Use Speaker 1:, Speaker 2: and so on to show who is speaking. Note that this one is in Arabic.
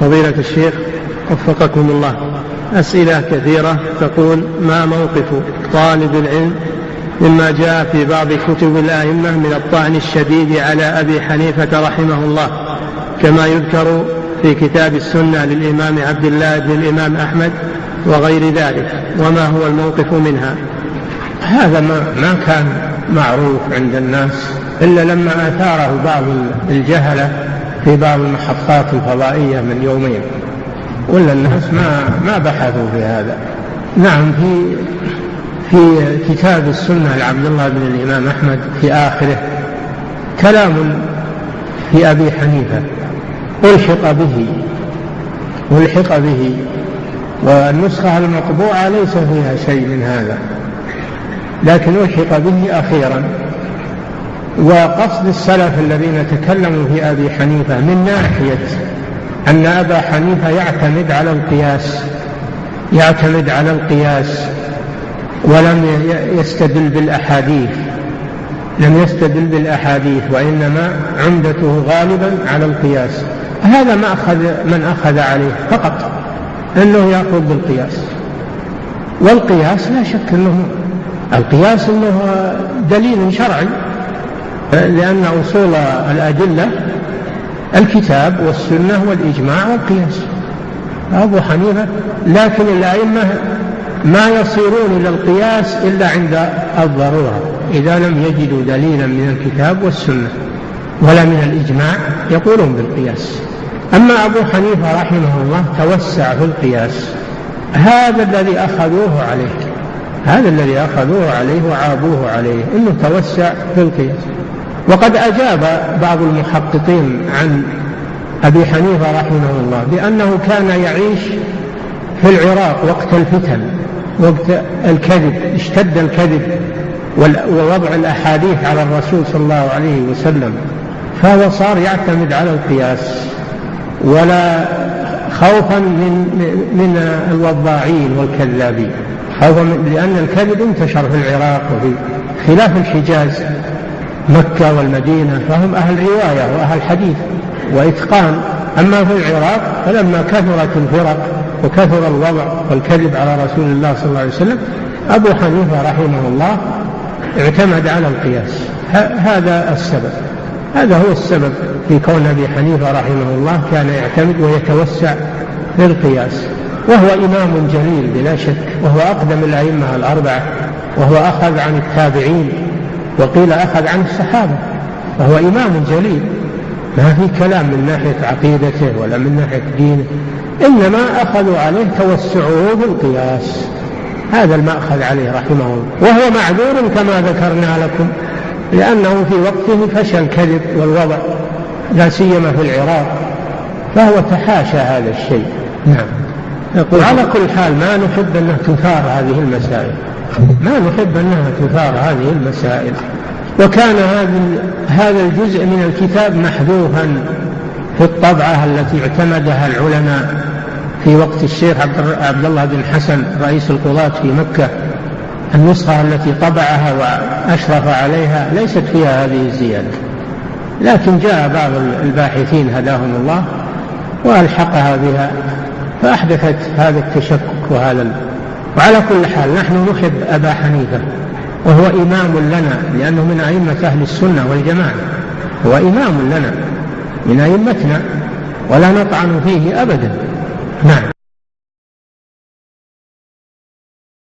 Speaker 1: فضيلة الشيخ وفقكم الله. أسئلة كثيرة تقول ما موقف طالب العلم مما جاء في بعض كتب الأئمة من الطعن الشديد على أبي حنيفة رحمه الله كما يذكر في كتاب السنة للإمام عبد الله بن الإمام أحمد وغير ذلك وما هو الموقف منها؟
Speaker 2: هذا ما, ما كان معروف عند الناس إلا لما أثاره بعض الجهلة في بعض المحطات الفضائية من يومين. ولا الناس ما ما بحثوا في هذا. نعم في في كتاب السنة لعبد الله بن الإمام أحمد في آخره كلام في أبي حنيفة ألحق به ألحق به والنسخة المطبوعة ليس فيها شيء من هذا لكن ألحق به أخيرا. وقصد السلف الذين تكلموا في أبي حنيفة من ناحية أن أبا حنيفة يعتمد على القياس يعتمد على القياس ولم يستدل بالأحاديث لم يستدل بالأحاديث وإنما عمدته غالبا على القياس. هذا ما أخذ من أخذ عليه فقط أنه يأخذ بالقياس. والقياس لا شك أنه القياس أنه دليل شرعي. لأن أصول الأدلة الكتاب والسنة والإجماع والقياس. أبو حنيفة لكن الأئمة ما يصيرون إلى القياس إلا عند الضرورة إذا لم يجدوا دليلا من الكتاب والسنة ولا من الإجماع يقولون بالقياس. أما أبو حنيفة رحمه الله توسع في القياس. هذا الذي أخذوه عليه هذا الذي أخذوه عليه وعابوه عليه إنه توسع في القياس. وقد أجاب بعض المحققين عن أبي حنيفة رحمه الله بأنه كان يعيش في العراق وقت الفتن وقت الكذب اشتد الكذب ووضع الأحاديث على الرسول صلى الله عليه وسلم فهو صار يعتمد على القياس ولا خوفا من من الوضاعين والكذابين خوفا لأن الكذب انتشر في العراق وفي خلاف الحجاز مكة والمدينة فهم أهل رواية وأهل حديث وإتقان. أما في العراق فلما كثرت الفرق وكثر الوضع والكذب على رسول الله صلى الله عليه وسلم أبو حنيفة رحمه الله اعتمد على القياس. هذا السبب. هذا هو السبب في كون أبي حنيفة رحمه الله كان يعتمد ويتوسع في القياس. وهو إمام جليل بلا شك وهو أقدم الأئمة الأربعة وهو أخذ عن التابعين. وقيل أخذ عن الصحابة فهو إمام جليل. ما في كلام من ناحية عقيدته ولا من ناحية دينه إنما أخذوا عليه توسعوا بالقياس. هذا المأخذ عليه رحمه الله. وهو معذور كما ذكرنا لكم لأنه في وقته فشى الكذب والوضع لا سيما في العراق فهو تحاشى هذا الشيء. نعم. يقول على كل حال ما نحب أنها تثار هذه المسائل. ما نحب أنها تثار هذه المسائل. وكان هذا هذا الجزء من الكتاب محذوفا في الطبعة التي اعتمدها العلماء في وقت الشيخ عبد الله بن حسن رئيس القضاة في مكة. النسخة التي طبعها وأشرف عليها ليست فيها هذه الزيادة. لكن جاء بعض الباحثين هداهم الله وألحقها بها. فأحدثت هذا التشكك وهذا وعلى كل حال نحن نحب أبا حنيفة وهو إمام لنا لأنه من أئمة أهل السنة والجماعة هو إمام لنا من أئمتنا ولا نطعن فيه أبدا. نعم.